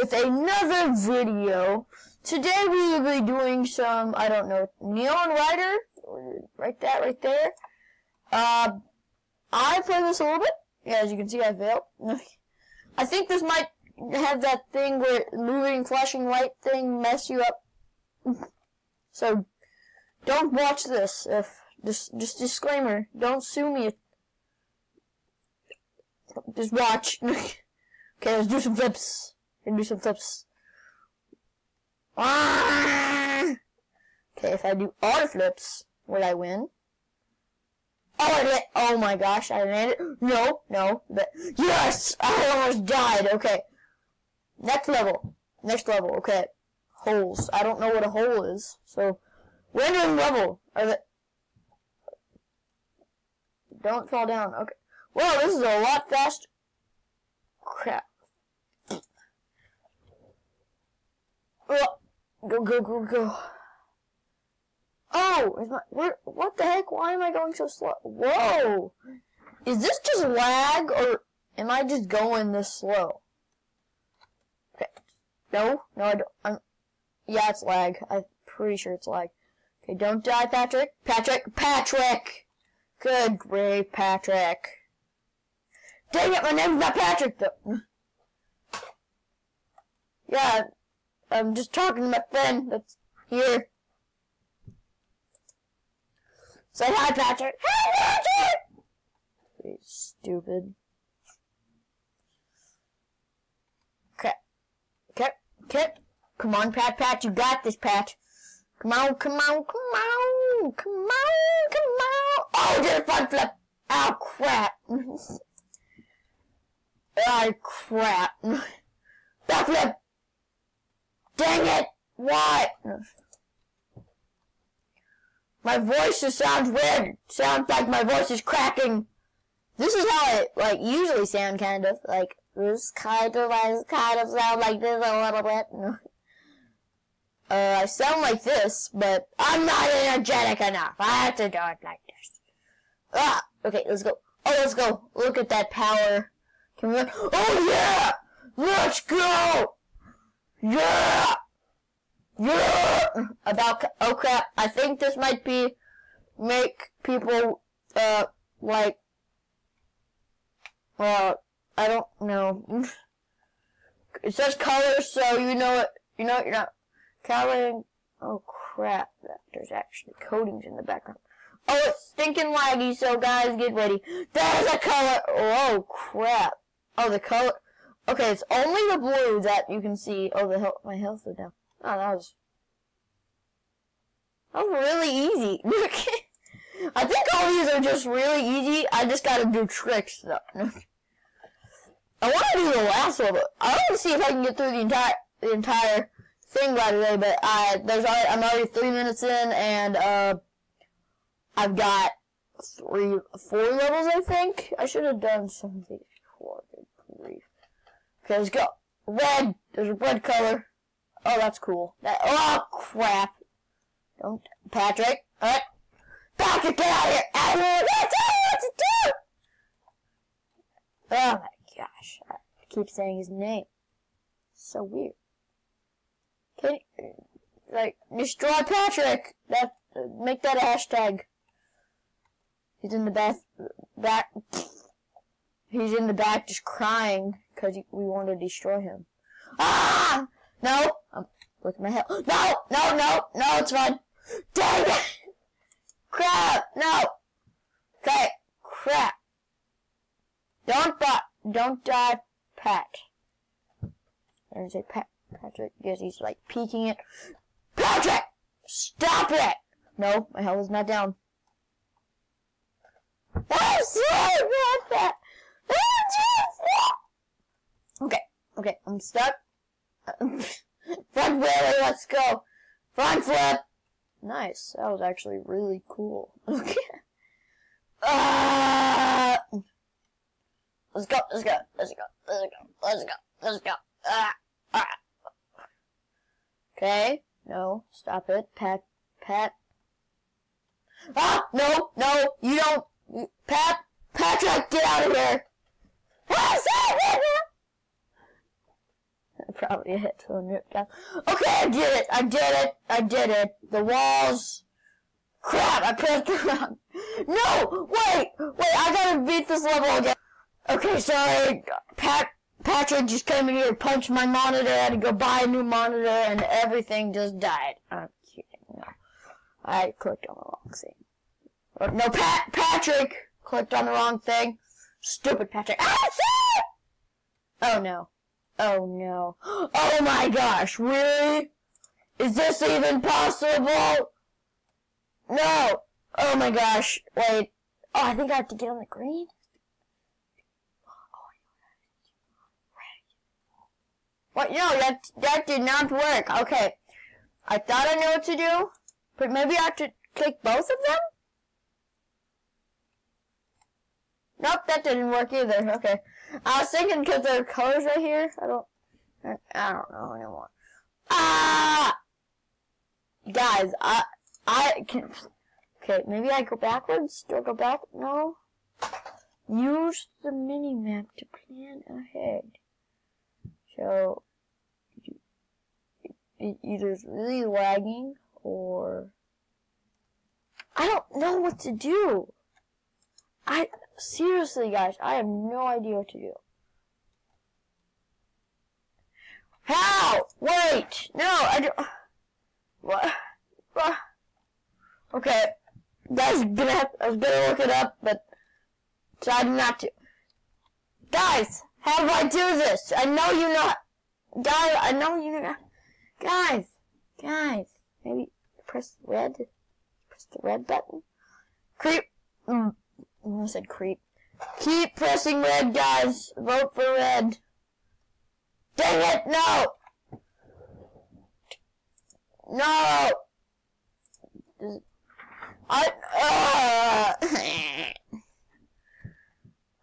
with another video. Today we will be doing some, I don't know, Neon Rider? Right that, right there. Uh, I played this a little bit. Yeah, as you can see, I failed. I think this might have that thing where moving flashing light thing mess you up. so, don't watch this. If just just disclaimer, don't sue me. Just watch. okay, let's do some flips. And do some flips. Okay, if I do all the flips, will I win? Oh, I did. Oh my gosh, I landed. No, no. But yes, I almost died. Okay. Next level. Next level. Okay. Holes. I don't know what a hole is. So, random level. Are the... Don't fall down. Okay. Well, this is a lot faster. Crap. Oh, go, go, go, go. Oh, is my, where, what the heck? Why am I going so slow? Whoa! Is this just lag, or am I just going this slow? Okay. No, no, I don't. I'm, yeah, it's lag. I'm pretty sure it's lag. Okay, don't die, Patrick. Patrick, Patrick! Good grave, Patrick. Dang it, my name's not Patrick, though. Yeah, I'm just talking to my friend that's here. Say hi, Patrick. Hi, Patrick! Pretty stupid. Okay. Okay. Okay. Come on, Pat, Pat. You got this, Pat. Come on, come on, come on. Come on, come on. Oh, did a front flip. Oh, crap. oh, crap. Back flip. Dang it! What? My voice just sounds weird. Sounds like my voice is cracking. This is how it like usually sound kind of like this kind of I kind of sound like this a little bit. Uh, I sound like this, but I'm not energetic enough. I have to do it like this. Ah, okay, let's go. Oh, let's go. Look at that power. Can we? Oh yeah! Let's go! Yeah! Yeah! About, oh crap, I think this might be, make people, uh, like, well, I don't know. It says colors, so you know it, you know you're not coloring. Oh crap, there's actually coatings in the background. Oh, it's stinking laggy, so guys, get ready. That is a color. Oh crap. Oh, the color. Okay, it's only the blue that you can see. Oh, the health, my health is down. Oh, that was, that was really easy. I think all these are just really easy. I just gotta do tricks, though. I want to do the last one, but I want to see if I can get through the entire the entire thing by today. But I there's already, I'm already three minutes in, and uh, I've got three, four levels. I think I should have done something before. Okay, let's go. Red. There's a red color. Oh, that's cool. That. Oh crap. Don't, Patrick. Alright. Patrick, get out of here! Out of here! What to do? Oh my gosh. I keep saying his name. So weird. Can you, like, destroy Patrick! That, make that a hashtag. He's in the bath, back, he's in the back just crying because we want to destroy him. Ah! No! Um, look at my head. No! No, no, no, it's fine. Dang it! Crap! No! Okay, crap. Don't die, don't die, Pat. I say Pat, Patrick, because he's like peeking it. Patrick! Stop it! No, my health is not down. I'm sorry! Okay, okay, I'm stuck. Front wheelie, let's go! Front flip! Nice. That was actually really cool. Okay. Uh, let's go. Let's go. Let's go. Let's go. Let's go. Let's go. Ah, ah. Okay. No. Stop it. Pat. Pat. Ah! No! No! You don't! Pat! Patrick! Get out of here! Ah, probably a headphone rip down. Okay, I did it. I did it. I did it. The walls. Crap! I pressed the wrong. No! Wait! Wait! I gotta beat this level again. Okay, sorry. Pat Patrick just came in here, punched my monitor. I had to go buy a new monitor, and everything just died. I'm kidding. No. I clicked on the wrong thing. Oh, no, Pat Patrick clicked on the wrong thing. Stupid Patrick. Ah, Oh no. Oh no. Oh my gosh, really? Is this even possible? No. Oh my gosh. Wait. Oh, I think I have to get on the green. What? No, that that did not work. Okay. I thought I knew what to do, but maybe I have to click both of them? Nope, that didn't work either. Okay. I was thinking because there are colors right here. I don't. I don't know anymore. Ah! Guys, I I can. Okay, maybe I go backwards. Do I go back? No. Use the mini map to plan ahead. So it either is really lagging or I don't know what to do. I seriously, guys, I have no idea what to do. How? Wait, no, I don't. What? what? Okay, guys, gonna have, I was gonna look it up, but decided not to. Guys, how do I do this? I know you know. Guys, I know you know. Guys, guys, maybe press red. Press the red button. Creep. Mm, I said creep. Keep pressing red, guys. Vote for red. Dang it! No. No. I. Uh,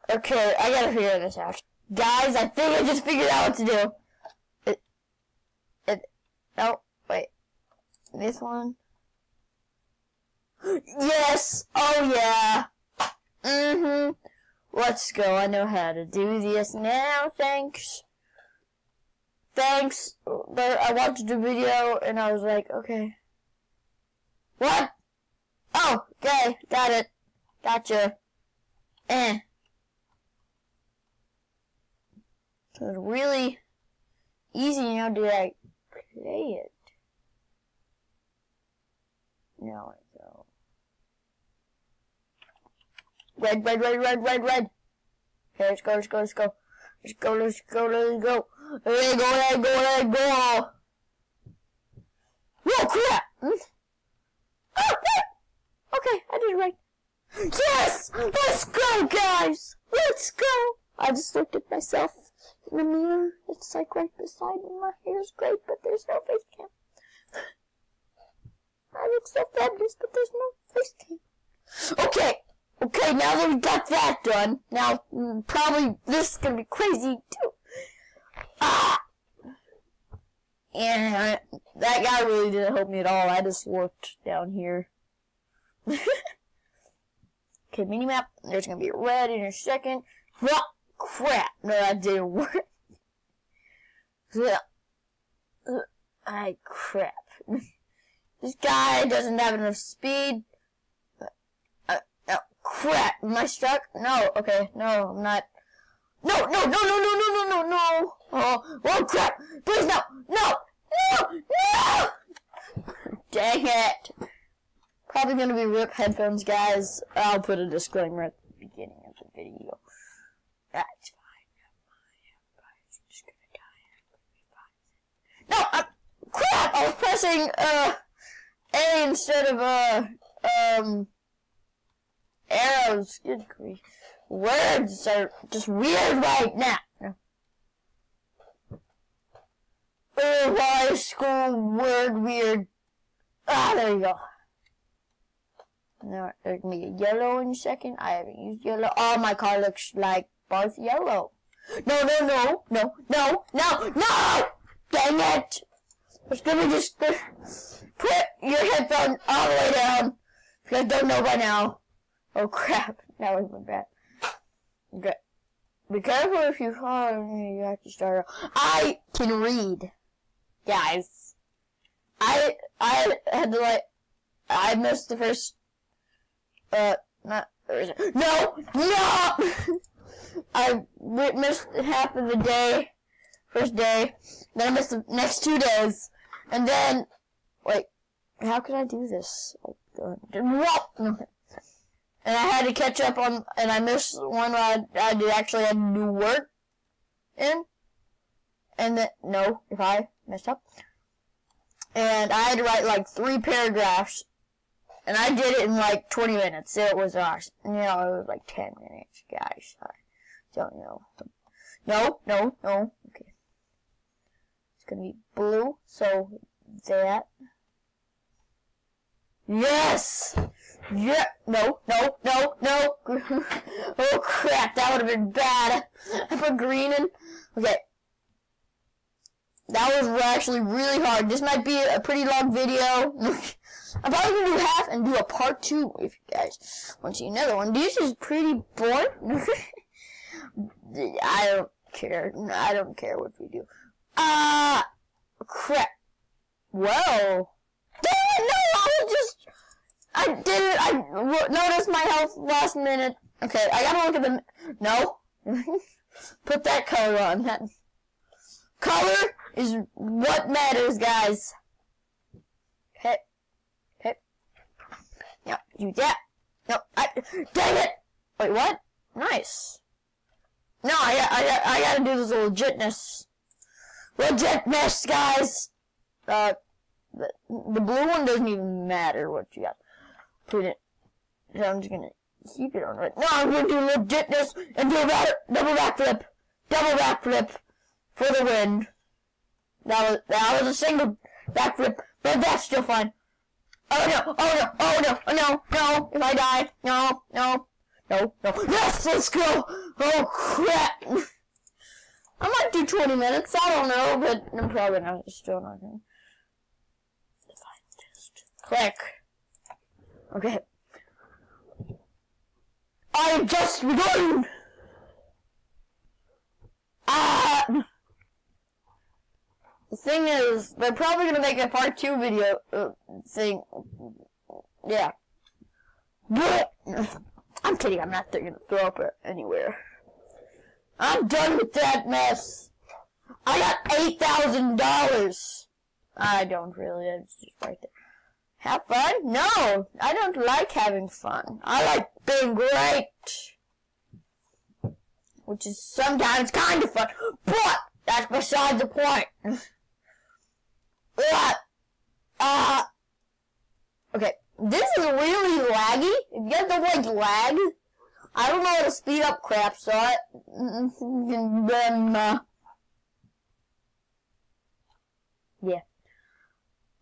okay, I gotta figure this out, guys. I think I just figured out what to do. It. It. No, wait. This one. Yes! Oh yeah! Mm-hmm. Let's go. I know how to do this now. Thanks. Thanks. But I watched the video and I was like, okay. What? Oh, okay. Got it. Gotcha. Eh. So it's really easy now to like play it. Now I go. Red, red, red, red, red, red. Okay, let's go, let's go, let's go. Let's go, let's go, let's go. Let go, let go, let go. Whoa, crap! Hmm? Oh, okay, I did it right. Yes! Let's go, guys! Let's go! I just looked at myself in the mirror. It's like right beside me. My hair's great, but there's no face cam. I look so fabulous, but there's no face cam. Okay, okay, now that we got that done, now mm, probably this is gonna be crazy too. Ah! And I, that guy really didn't help me at all. I just looked down here. okay, minimap. There's gonna be red in a second. Oh, crap. No, that didn't work. I crap. this guy doesn't have enough speed. Uh, crap. Am I stuck? No. Okay. No, I'm not. No, no, no, no, no, no, no, no, no. Oh, oh, crap. Please, no, no, no, no. Dang it. Probably to be RIP headphones, guys. I'll put a disclaimer at the beginning of the video. That's fine. No, uh, crap! I was pressing, uh, A instead of, uh, um, arrows. Good grief. Words are just weird right now. Oh, why school word weird? Ah, there you go. Now, there's gonna a yellow in a second. I haven't used yellow. Oh, my car looks like both yellow. No, no, no, no, no, no, no! Dang it! It's gonna just put your headphones all the way down. If you guys don't know by now. Oh crap. that was my bad. Okay. Be careful if you fall. You have to start. I can read, guys. I I had to like. I missed the first. Uh, not. No, no. I missed half of the day, first day. Then I missed the next two days, and then wait. How could I do this? What? and I had to catch up on, and I missed one where I, did actually had to do work in, and then, no, if I messed up, and I had to write like three paragraphs, and I did it in like 20 minutes, it was, uh, you know, it was like 10 minutes, guys, I don't know, no, no, no, okay, it's gonna be blue, so that, yes! Yeah, no, no, no, no. oh crap, that would have been bad. I put green in. Okay. That was actually really hard. This might be a pretty long video. I'm probably to do half and do a part two if you guys want to see another one. This is pretty boring. I don't care. I don't care what we do. Ah, uh, crap. Well. Damn it, no, I was just I did it. I noticed my health last minute. Okay, I gotta look at the. No. Put that color on. That color is what matters, guys. Okay. Okay. Yeah, do that. No, I. Dang it! Wait, what? Nice. No, I, I, I gotta do this legitness. Legitness, guys! Uh, the, the blue one doesn't even matter what you got put it. I'm just gonna keep it on right. Now I'm gonna do legitness and do a double backflip, double backflip for the win. That was that was a single backflip, but that's still fine. Oh no! Oh no! Oh no! Oh no! No! If I die, no! No! No! No! Yes! Let's go! Oh crap! I might do 20 minutes. I don't know, but I'm probably not. Still not gonna. Click. Okay. I just begun! Ah! The thing is, they're probably gonna make a part two video uh, thing. Yeah. I'm kidding, I'm not gonna throw up anywhere. I'm done with that mess. I got $8,000. I don't really, it's just right there. Have fun? No, I don't like having fun. I like being great. Which is sometimes kind of fun, but that's beside the point. uh, okay, this is really laggy. If you guys don't like lag, I don't know how to speed up crap, so I... then, uh, yeah.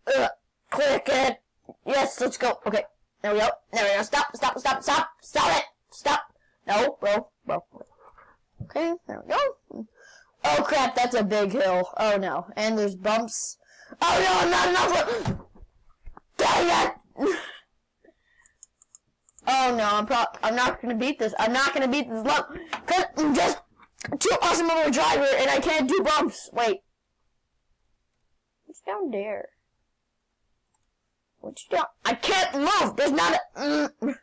Uh, click it. Yes, let's go. Okay. There we go. There we go. Stop, stop, stop, stop. Stop it. Stop. No, bro, bro. Okay, there we go. Oh crap, that's a big hill. Oh no. And there's bumps. Oh no, I'm not enough. Dang it! oh no, I'm pro I'm not gonna beat this. I'm not gonna beat this level. Cause I'm just too awesome of a driver and I can't do bumps. Wait. What's down there? What you doing? I can't move. There's not a. Mm,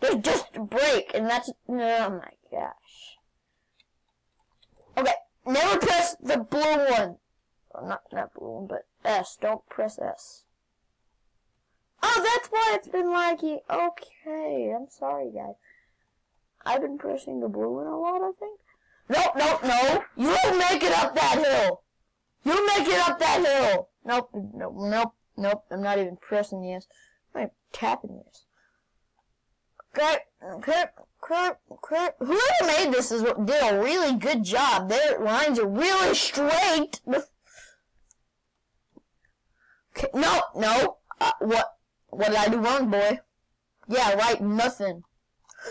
there's just a break, and that's. Oh my gosh. Okay, never press the blue one. Well, not that blue one, but S. Don't press S. Oh, that's why it's been laggy. Okay, I'm sorry, guys. I've been pressing the blue one a lot, I think. No, no, no. You make it up that hill. You make it up that hill. Nope, nope, nope. Nope, I'm not even pressing this. I'm tapping this. Okay, okay, okay, okay. Whoever made this is did a really good job. Their lines are really straight. Okay, no, no. Uh, what? What did I do wrong, boy? Yeah, right. Nothing.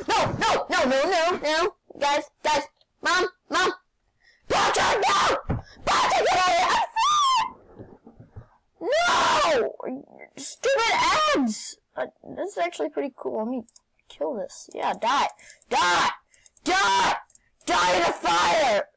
No, no, no, no, no, no. Guys, guys, mom, mom. Patrick, no! Patrick, get out of here! No! Stupid ads! Uh, this is actually pretty cool. Let me kill this. Yeah, die. Die! Die! Die in a fire!